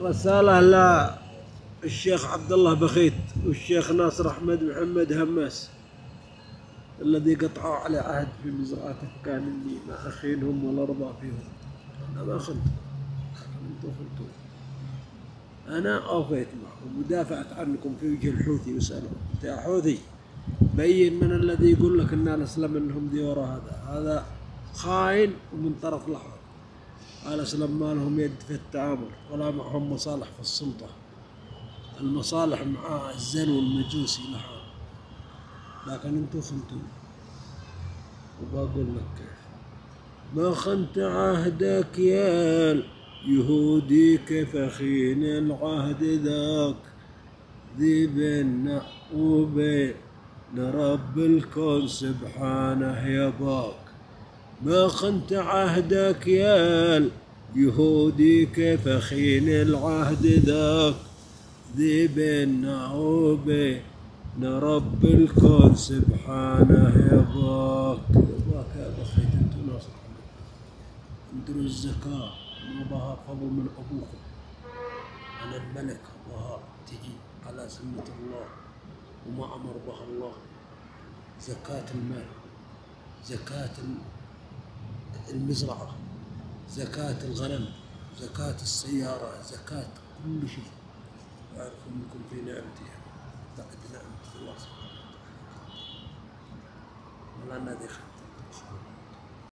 رسالة للشيخ عبد الله بخيت والشيخ ناصر أحمد محمد هماس الذي قطعوا على عهد في مزرعة كان إني ما أخينهم ولا أرضى فيهم. أنا ما خنت. أنتم خنتوا. أنا أوفيت معكم ودافعت عنكم في وجه الحوثي وسألهم أنت يا حوثي بين من الذي يقول لك أن الإسلام أنهم دي ورا هذا؟ هذا خاين ومن طرف الأحوال. الإسلام ما لهم يد في التعامل ولا معهم مصالح في السلطة. المصالح مع الزن والمجوسي لها. لكن أنتم خنتوا. وبقول لك كيف. ما خنت عهدك يا يهودي كيف خين العهد ذاك ذي بيننا وبين رب الكون سبحانه يباك ما خنت عهدك يا يهودي كيف خين العهد ذاك؟ ذي بيننا وبين رب الكون سبحانه يباك. يباك يا بخيت انتو ناصر انتو الزكاة ما بها فضل من أبوكم أنا الملك أبوها تجي على سنة الله. وما أمر بها الله. زكاة المال زكاة المزرعة زكاة الغنم زكاة السيارة زكاة كل شيء. أعرف أنكم في نعمتي بعد نعمة الله سبحانه وتعالى. ولا نادي خير